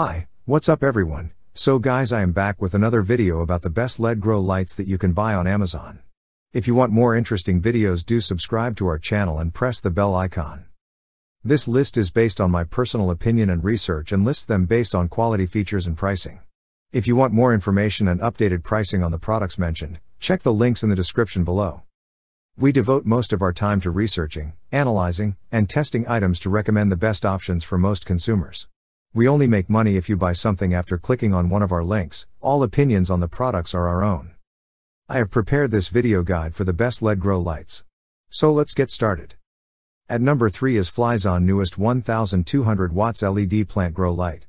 Hi, what's up everyone? So guys I am back with another video about the best LED grow lights that you can buy on Amazon. If you want more interesting videos do subscribe to our channel and press the bell icon. This list is based on my personal opinion and research and lists them based on quality features and pricing. If you want more information and updated pricing on the products mentioned, check the links in the description below. We devote most of our time to researching, analyzing, and testing items to recommend the best options for most consumers. We only make money if you buy something after clicking on one of our links, all opinions on the products are our own. I have prepared this video guide for the best LED grow lights. So let's get started. At number 3 is Phlizon newest 1200 watts LED plant grow light.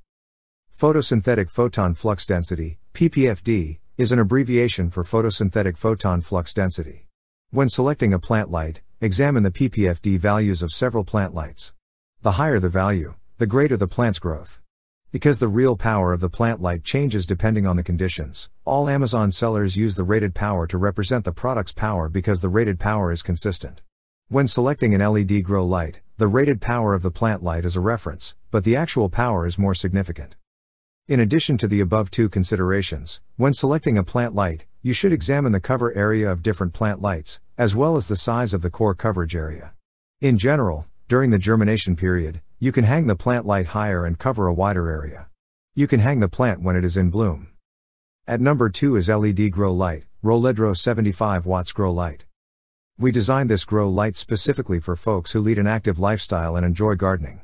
Photosynthetic photon flux density, PPFD, is an abbreviation for photosynthetic photon flux density. When selecting a plant light, examine the PPFD values of several plant lights. The higher the value, the greater the plant's growth. Because the real power of the plant light changes depending on the conditions, all Amazon sellers use the rated power to represent the product's power because the rated power is consistent. When selecting an LED grow light, the rated power of the plant light is a reference, but the actual power is more significant. In addition to the above two considerations, when selecting a plant light, you should examine the cover area of different plant lights, as well as the size of the core coverage area. In general, during the germination period, you can hang the plant light higher and cover a wider area. You can hang the plant when it is in bloom. At number 2 is LED Grow Light, Roleadro 75 watts Grow Light. We designed this grow light specifically for folks who lead an active lifestyle and enjoy gardening.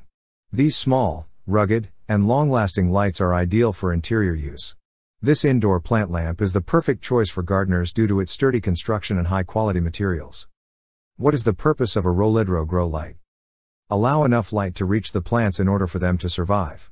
These small, rugged, and long-lasting lights are ideal for interior use. This indoor plant lamp is the perfect choice for gardeners due to its sturdy construction and high-quality materials. What is the purpose of a Roleadro grow light? Allow enough light to reach the plants in order for them to survive.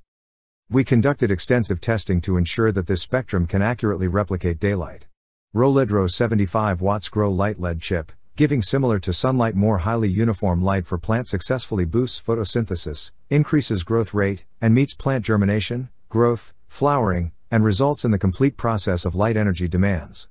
We conducted extensive testing to ensure that this spectrum can accurately replicate daylight. Roleadro 75 watts grow light LED chip, giving similar to sunlight more highly uniform light for plant successfully boosts photosynthesis, increases growth rate, and meets plant germination, growth, flowering, and results in the complete process of light energy demands.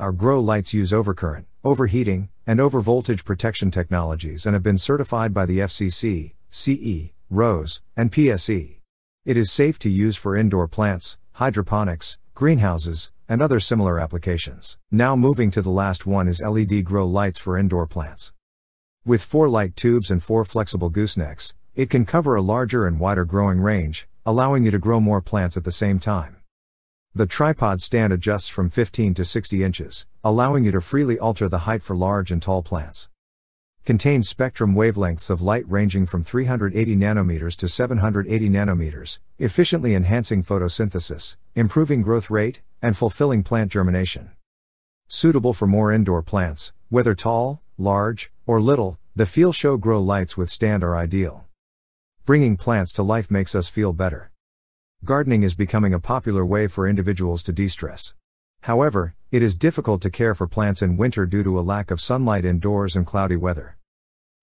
Our grow lights use overcurrent, overheating, and overvoltage protection technologies and have been certified by the FCC, CE, RoHS, and PSE. It is safe to use for indoor plants, hydroponics, greenhouses, and other similar applications. Now moving to the last one is LED grow lights for indoor plants. With four light tubes and four flexible goosenecks, it can cover a larger and wider growing range, allowing you to grow more plants at the same time. The tripod stand adjusts from 15 to 60 inches, allowing you to freely alter the height for large and tall plants. Contains spectrum wavelengths of light ranging from 380 nanometers to 780 nanometers, efficiently enhancing photosynthesis, improving growth rate, and fulfilling plant germination. Suitable for more indoor plants, whether tall, large, or little, the Feel Show Grow lights with stand are ideal. Bringing plants to life makes us feel better gardening is becoming a popular way for individuals to de stress. However, it is difficult to care for plants in winter due to a lack of sunlight indoors and cloudy weather.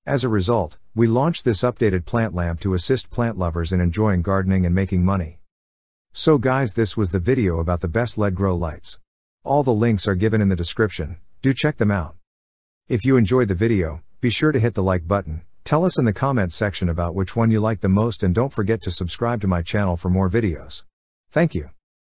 As a result, we launched this updated plant lamp to assist plant lovers in enjoying gardening and making money. So, guys, this was the video about the best LED grow lights. All the links are given in the description, do check them out. If you enjoyed the video, be sure to hit the like button, Tell us in the comments section about which one you like the most and don't forget to subscribe to my channel for more videos. Thank you.